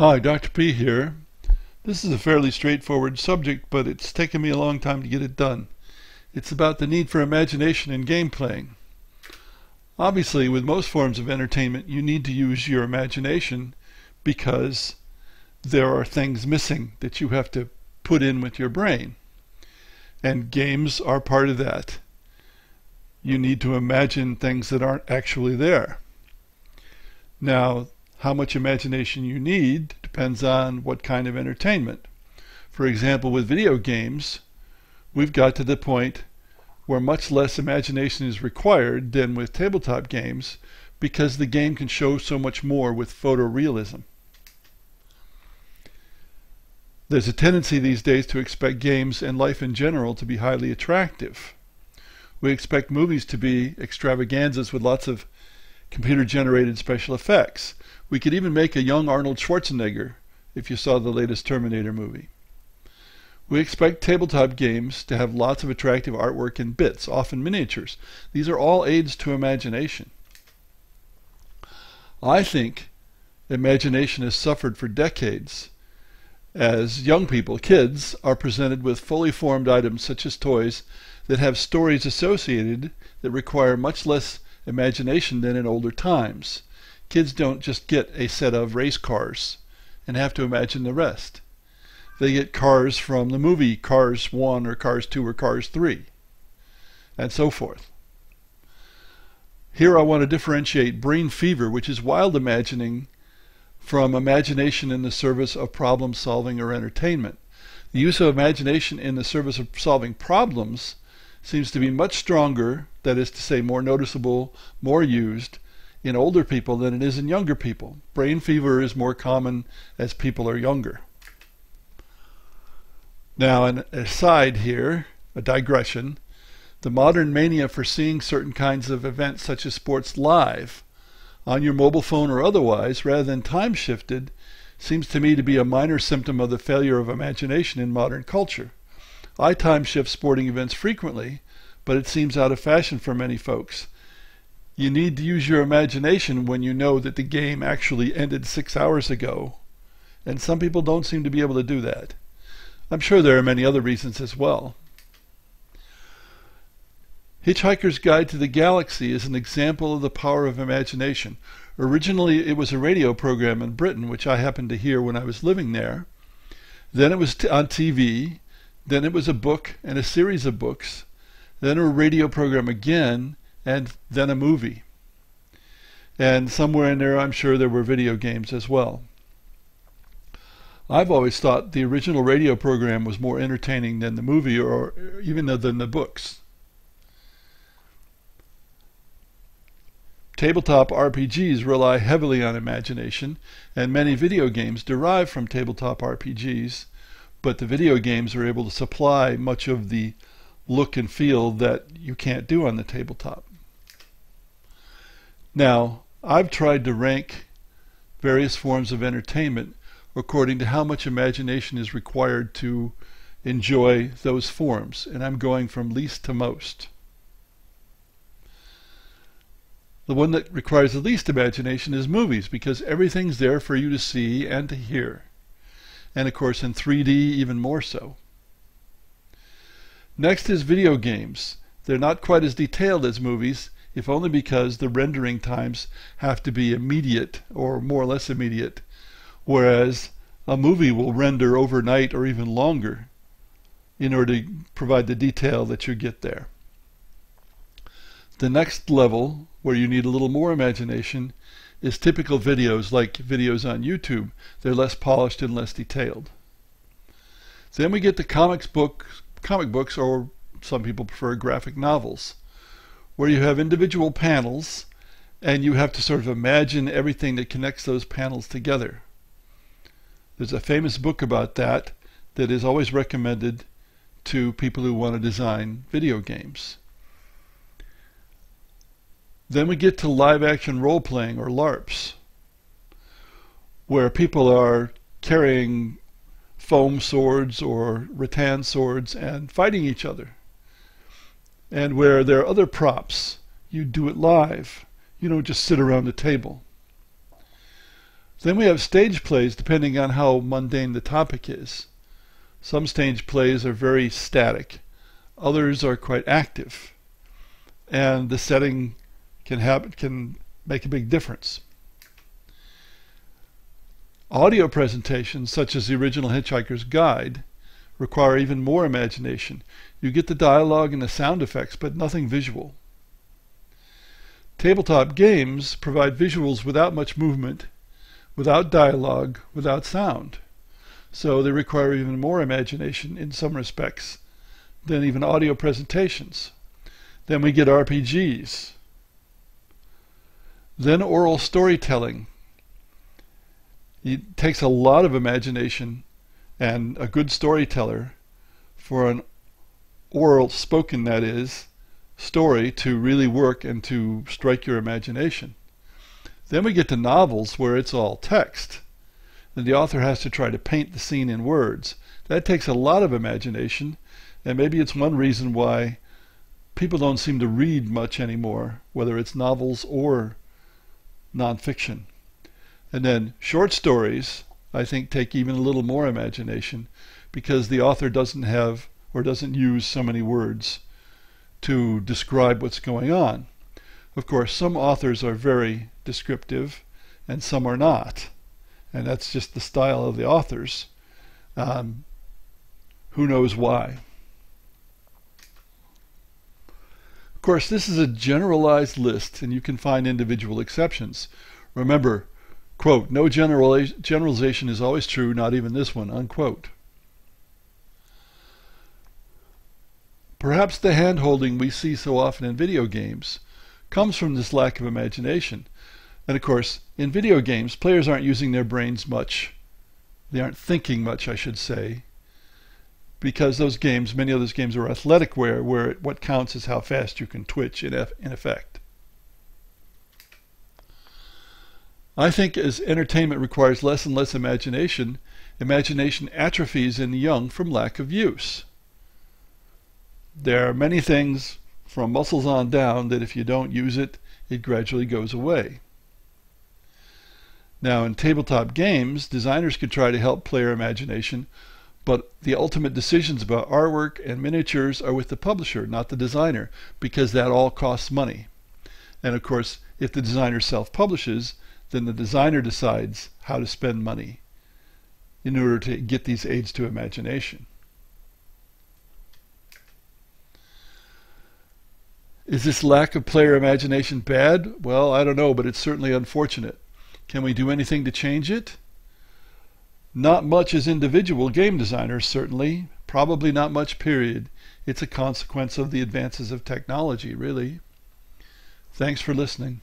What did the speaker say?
Hi, Dr. P here. This is a fairly straightforward subject, but it's taken me a long time to get it done. It's about the need for imagination in game playing. Obviously, with most forms of entertainment, you need to use your imagination because there are things missing that you have to put in with your brain. And games are part of that. You need to imagine things that aren't actually there. Now, how much imagination you need depends on what kind of entertainment. For example, with video games, we've got to the point where much less imagination is required than with tabletop games because the game can show so much more with photorealism. There's a tendency these days to expect games and life in general to be highly attractive. We expect movies to be extravaganzas with lots of computer generated special effects. We could even make a young Arnold Schwarzenegger if you saw the latest Terminator movie. We expect tabletop games to have lots of attractive artwork and bits, often miniatures. These are all aids to imagination. I think imagination has suffered for decades as young people, kids, are presented with fully formed items such as toys that have stories associated that require much less imagination than in older times. Kids don't just get a set of race cars and have to imagine the rest. They get cars from the movie Cars 1 or Cars 2 or Cars 3 and so forth. Here I want to differentiate brain fever, which is wild imagining, from imagination in the service of problem solving or entertainment. The use of imagination in the service of solving problems seems to be much stronger, that is to say, more noticeable, more used in older people than it is in younger people. Brain fever is more common as people are younger. Now, an aside here, a digression, the modern mania for seeing certain kinds of events such as sports live on your mobile phone or otherwise rather than time shifted seems to me to be a minor symptom of the failure of imagination in modern culture. I time shift sporting events frequently, but it seems out of fashion for many folks. You need to use your imagination when you know that the game actually ended six hours ago. And some people don't seem to be able to do that. I'm sure there are many other reasons as well. Hitchhiker's Guide to the Galaxy is an example of the power of imagination. Originally, it was a radio program in Britain, which I happened to hear when I was living there. Then it was on TV. Then it was a book and a series of books. Then a radio program again and then a movie. And somewhere in there, I'm sure there were video games as well. I've always thought the original radio program was more entertaining than the movie or even than the books. Tabletop RPGs rely heavily on imagination, and many video games derive from tabletop RPGs, but the video games are able to supply much of the look and feel that you can't do on the tabletop. Now, I've tried to rank various forms of entertainment according to how much imagination is required to enjoy those forms, and I'm going from least to most. The one that requires the least imagination is movies because everything's there for you to see and to hear. And of course in 3D even more so. Next is video games. They're not quite as detailed as movies if only because the rendering times have to be immediate or more or less immediate, whereas a movie will render overnight or even longer in order to provide the detail that you get there. The next level, where you need a little more imagination, is typical videos like videos on YouTube. They're less polished and less detailed. Then we get to comics books, comic books, or some people prefer graphic novels where you have individual panels and you have to sort of imagine everything that connects those panels together. There's a famous book about that that is always recommended to people who want to design video games. Then we get to live action role playing or LARPs, where people are carrying foam swords or rattan swords and fighting each other. And where there are other props, you do it live. You don't just sit around a table. Then we have stage plays depending on how mundane the topic is. Some stage plays are very static. Others are quite active. And the setting can have can make a big difference. Audio presentations, such as the original Hitchhiker's Guide, require even more imagination. You get the dialogue and the sound effects, but nothing visual. Tabletop games provide visuals without much movement, without dialogue, without sound. So they require even more imagination in some respects than even audio presentations. Then we get RPGs. Then oral storytelling. It takes a lot of imagination and a good storyteller for an oral, spoken that is, story to really work and to strike your imagination. Then we get to novels where it's all text. And the author has to try to paint the scene in words. That takes a lot of imagination, and maybe it's one reason why people don't seem to read much anymore, whether it's novels or nonfiction. And then short stories, I think, take even a little more imagination because the author doesn't have or doesn't use so many words to describe what's going on. Of course, some authors are very descriptive and some are not. And that's just the style of the authors. Um, who knows why? Of course, this is a generalized list, and you can find individual exceptions. Remember, quote, no generalization is always true, not even this one, unquote. Perhaps the hand-holding we see so often in video games comes from this lack of imagination. And of course, in video games, players aren't using their brains much. They aren't thinking much, I should say because those games, many of those games are athletic where, where what counts is how fast you can twitch in, in effect. I think as entertainment requires less and less imagination, imagination atrophies in the young from lack of use. There are many things from muscles on down that if you don't use it, it gradually goes away. Now in tabletop games, designers can try to help player imagination but the ultimate decisions about artwork and miniatures are with the publisher, not the designer, because that all costs money. And of course, if the designer self-publishes, then the designer decides how to spend money in order to get these aids to imagination. Is this lack of player imagination bad? Well, I don't know, but it's certainly unfortunate. Can we do anything to change it? Not much as individual game designers, certainly. Probably not much, period. It's a consequence of the advances of technology, really. Thanks for listening.